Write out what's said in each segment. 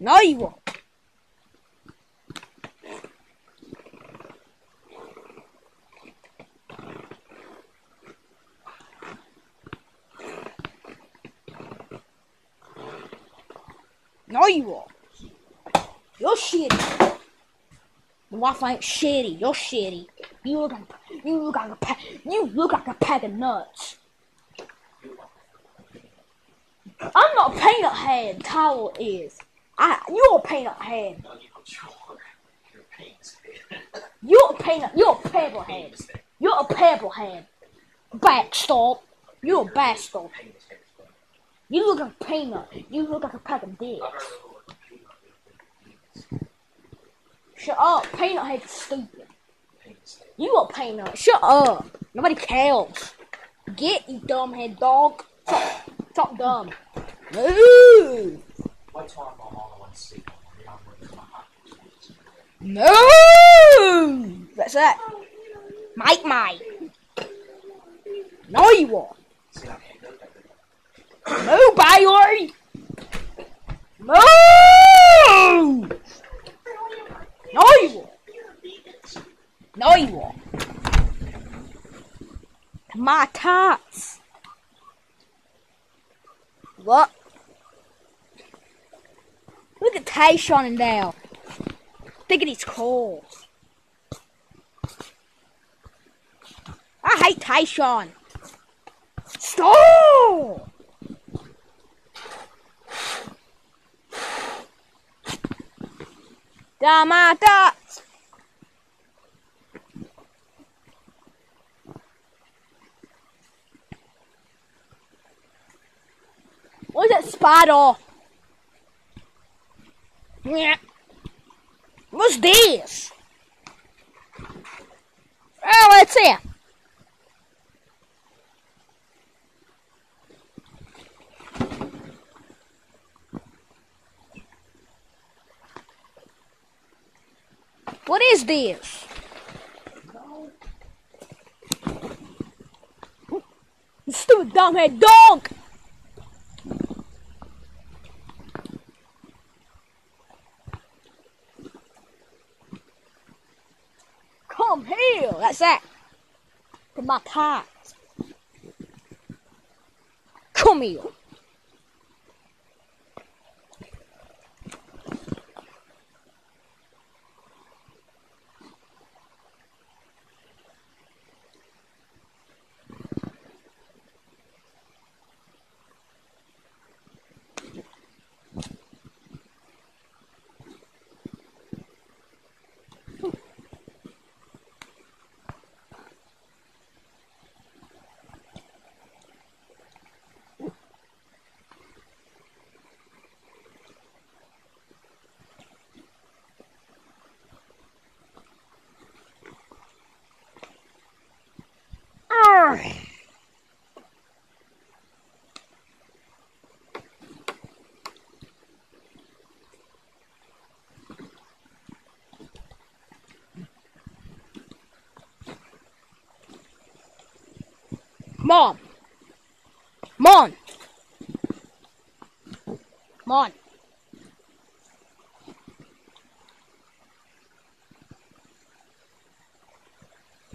No, you won't. No, you won't. You're shitty. The Wi-Fi ain't shitty. You're shitty. You look like you look like a pack. You look like a pack of nuts. I'm not a peanut head. Towel is. I. You're a peanut head. No, you you're, you're a head. You're a peanut. You're a pebble head. You're a pebble head. Backstop. You're a backstop. Pain's head is fine. You look like a peanut. You look like a pack of dicks. I'd rather look like a peanut than a Shut up. Peanut head's stupid. head. You a peanut. Shut up. Nobody cares. Get you dumb head dog. Stop, stop dumb. Move. Move. That's it. Mike, Mike. No, you won't. Move. No, you won't. No, you won't. My tots. What? At Tyshawn and Dale. Think of these. I hate Tyshawn. Stop! Damata! What's that spider? What's this? Oh, let's see. What is this? You stupid dumbhead dog! Come here! That's that. To my pies. Come here. Mom. Mom. Mom.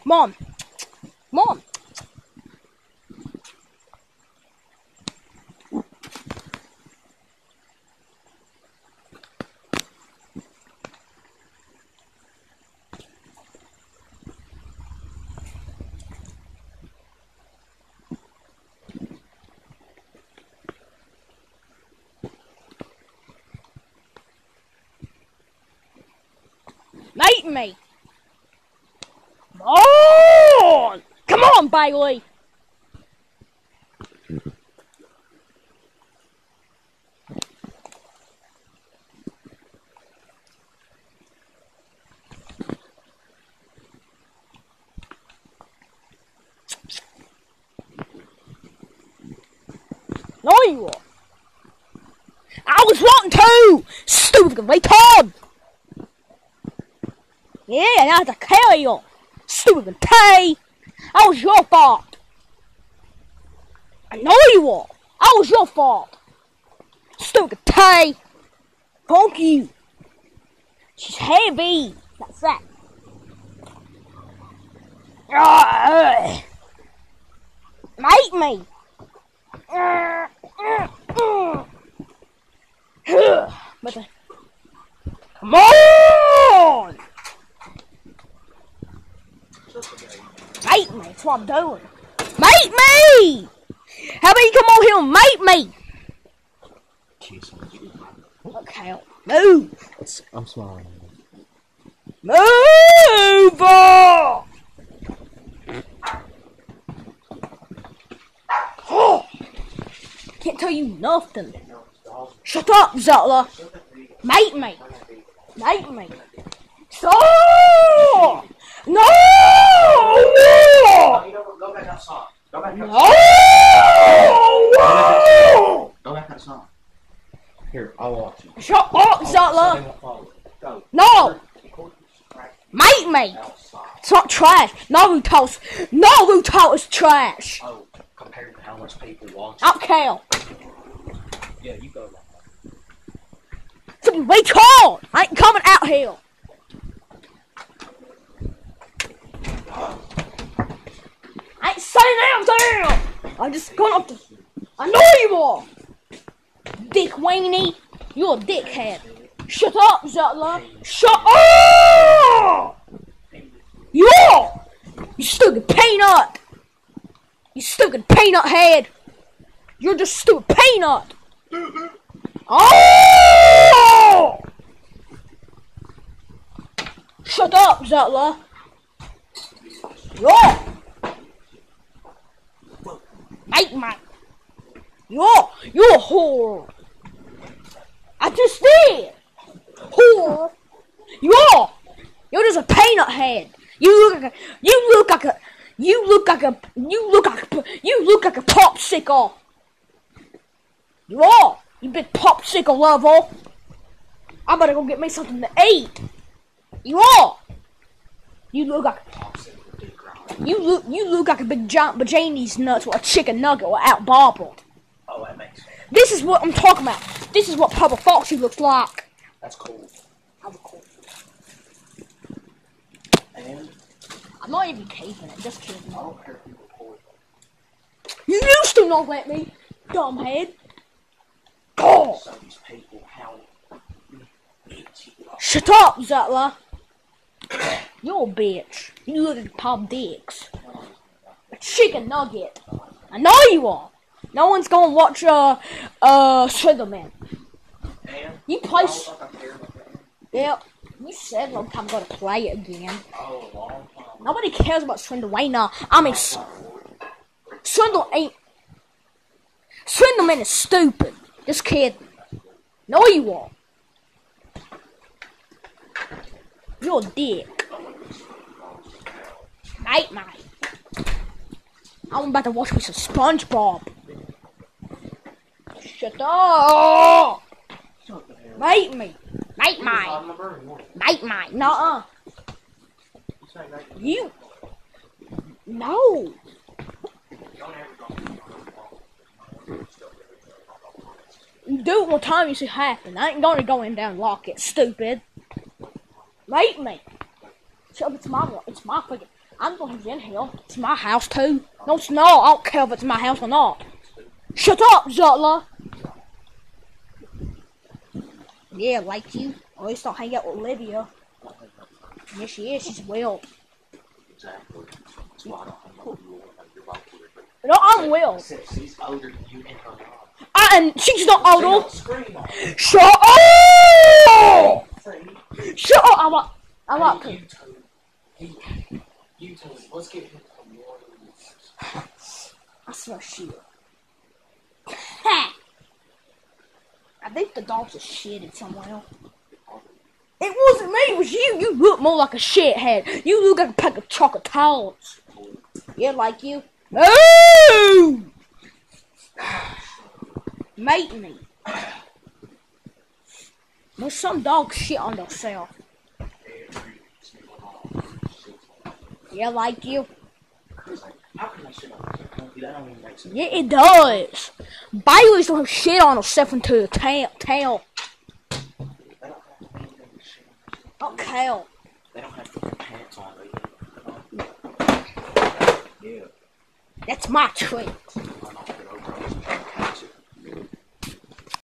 Mom. Mom. Mate me. Come on! Come on, Bailey! No, you are. I was wanting to! Stupid retard! Yeah, now I have to kill you! Stupid Tay! That was your fault! I know you are! That was your fault! Stupid Tay! Fuck you. She's heavy. That's that. Ah, Mate me. Ah, ah. But Come on! Mate me, that's what I'm doing. Mate me! How about you come over here and mate me? Okay, move! I'm smiling. Move! on! Oh, can't tell you nothing. Shut up, Zutler. Mate me. Mate me. Stop! Oh, no! No! Go back outside. Go back No! Go back outside. Here, I'll watch you. Shut up, Zutler. No! Mate me. Outside. It's not trash. Naruto's Naruto is trash. Oh, compared to how much people watch. Don't care. Yeah, you go. Fucking wait hard. I ain't coming out here. I ain't saying anything. I'm just going up to. I know you are. Dick weenie. You're a dickhead. Shut up, Zutler. Shut up. You are. You stupid peanut. You stupid peanut head. You're just stupid peanut. Oh! Shut up, Zutler. You're. Mate, mate. You're. You're a whore. I just did. Whore. You're. You're just a peanut head. You look like a. You look like a. You look like a. You look like a. You look like a popsicle. You are. You big popsicle lover. I better go get me something to eat. You are. You look like you look you look like a big giant Bajanese nuts or a chicken nugget without bobbled. Oh, that makes sense. This is what I'm talking about. This is what Papa Foxy looks like. That's cool. I'm cool. And I'm not even keeping it, just kidding. I don't care if people pull it. You used to not let me, dumbhead. God. So these people, how Shut up, Zutler. You're a bitch. You look like Pop Dicks. A chicken nugget. I know you are. No one's gonna watch uh uh Slenderman. You play. Yeah, you said long time ago to play it again. Nobody cares about Slenderman. I mean, S- Slender ain't. Slenderman is stupid. Just kidding. No, you are. You're a dick. Mate, mate. I'm about to watch me some SpongeBob. Shut up! Mate me. Mate, mate. Mate, mate. Say that. You. No. Do it one time, you see happen. I ain't gonna go in there and lock it, stupid. Mate me. It's my it's my fucking I'm gonna be in here. It's my house too. No, it's not. I don't care if it's my house or not. Shut up, Zutler. Yeah, like you. At least don't hang out with Olivia. Yes, she is. She's Will. Exactly. That's why I don't hang out with you. No, I'm Will. She's older than you and her mom. I, and she's not older. Shut up! Shut up! I want. I want. You you two. Let's get him some water. I shit. Ha! I think the dogs are shitted somewhere. It wasn't me, it was you. You look more like a shithead. You look like a pack of chocolate towels. Yeah, like you. No! Mate me. There's some dogs shit on themselves. Yeah, like you. Yeah, it does. Bailey's gonna shit on herself until the tail. tail. Oh, Kale. They don't have pants on. Yeah. That's my trick.